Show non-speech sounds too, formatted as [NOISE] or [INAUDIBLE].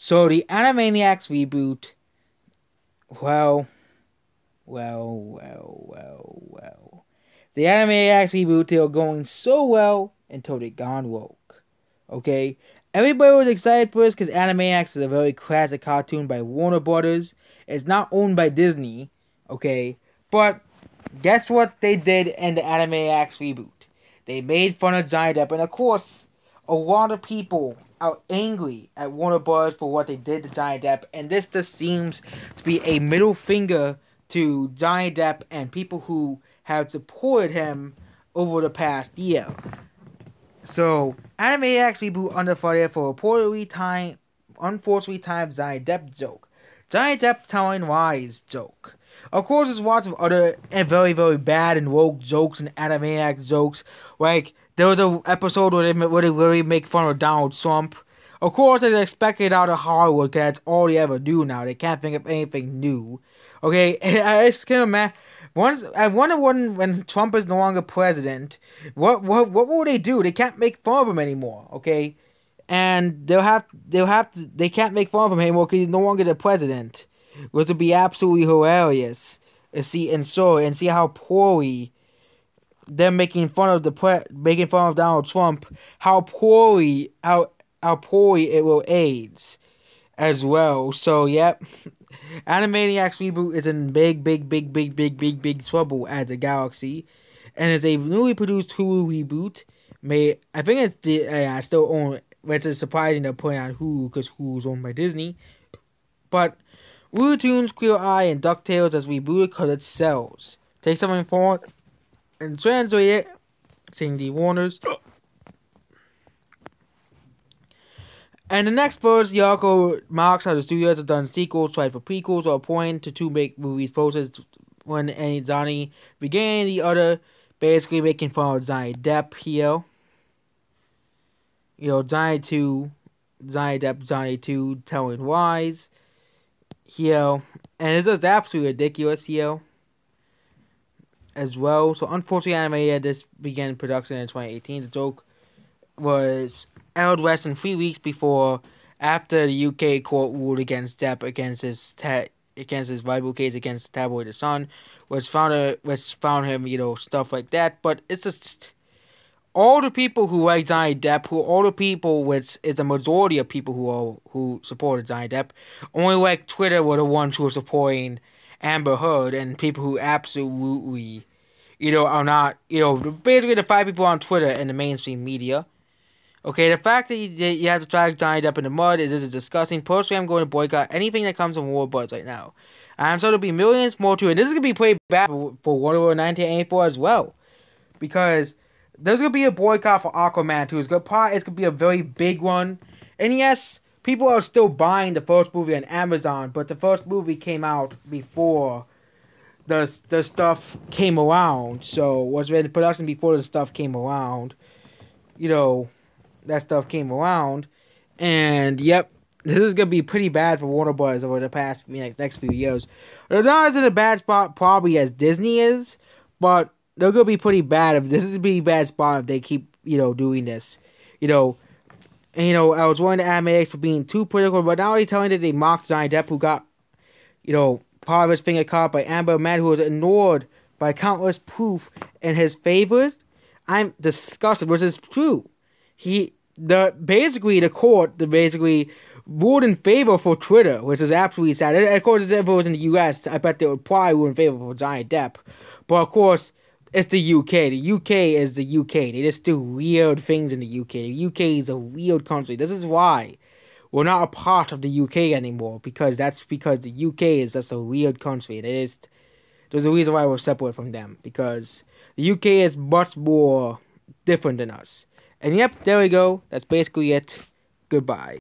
So the Animaniacs reboot, well, well, well, well, well. The Animaniacs reboot, they were going so well until they gone woke. Okay? Everybody was excited for this because Animaniacs is a very classic cartoon by Warner Brothers. It's not owned by Disney. Okay? But guess what they did in the Animaniacs reboot? They made fun of Johnny Depp, and of course, a lot of people are angry at Warner Bros. for what they did to Johnny Depp, and this just seems to be a middle finger to Johnny Depp and people who have supported him over the past year. So, Animaniacs reboot under fire for a reportedly time, unfortunately timed Johnny Depp joke. Johnny Depp telling lies joke. Of course, there's lots of other and very, very bad and woke jokes and Animaniac jokes. Like, there was an episode where they, where they really make fun of Donald Trump. Of course, it's expected out of Hollywood because that's all they ever do now. They can't think of anything new. Okay, [LAUGHS] I just can't imagine. Once I wonder when when Trump is no longer president, what what what will they do? They can't make fun of him anymore. Okay, and they'll have they'll have to they can't make fun of him anymore because he's no longer the president which would be absolutely hilarious. And see and so and see how poorly they're making fun of the pre- making fun of Donald Trump. How poorly how how poorly it will AIDS as well. So yep. [LAUGHS] Animaniacs reboot is in big, big, big, big, big, big, big trouble as a galaxy, and it's a newly produced Hulu reboot. May I think it's the uh, I still own, which is surprising to point out Hulu because Hulu's owned by Disney, but Looney Tunes, Queer Eye, and DuckTales as rebooted because it sells. Take something forward and translate it, saying the Warners. And the next verse, article marks how the studios have done sequels, tried for prequels, or point to two make movies posted when any Johnny began, the other basically making fun of Johnny Depp here. You know, Johnny 2, Johnny Depp, Johnny 2 telling lies here, and it's just absolutely ridiculous here as well. So unfortunately, animated this began production in 2018. The joke was aired less than three weeks before after the UK court ruled against Depp against his against his rival case against tabloid The Sun, which found a, which found him you know stuff like that. But it's just all the people who like Johnny Depp, who all the people, which is the majority of people who are, who supported Johnny Depp, only like Twitter were the ones who were supporting Amber Heard, and people who absolutely, you know, are not, you know, basically the five people on Twitter and the mainstream media. Okay, the fact that you, you have to drag Johnny Depp in the mud is, is disgusting. Personally, I'm going to boycott anything that comes from War Buzz right now. I'm sure there'll be millions more to it. This is going to be pretty bad for, for Woman 1984 as well. Because there's gonna be a boycott for Aquaman too. It's gonna it's gonna be a very big one. And yes, people are still buying the first movie on Amazon, but the first movie came out before the the stuff came around. So was in production before the stuff came around. You know, that stuff came around, and yep, this is gonna be pretty bad for Warner Bros. over the past next few years. They're not as in a bad spot probably as Disney is, but they're gonna be pretty bad if this is a pretty bad spot if they keep you know doing this. You know, you know I was warning the Animaniacs for being too political, but now they're telling that they mocked Johnny Depp, who got you know part of his finger caught by Amber Mann, who was ignored by countless proof in his favor. I'm disgusted, which is true. He the basically the court the basically ruled in favor for Twitter, which is absolutely sad. And Of course, if it was in the U.S., I bet they would probably rule in favor for Johnny Depp. But of course, it's the UK. The UK is the UK. They just do weird things in the UK. The UK is a weird country. This is why we're not a part of the UK anymore because that's because the UK is just a weird country. It is. There's a reason why we're separate from them because the UK is much more different than us. And yep, there we go. That's basically it. Goodbye.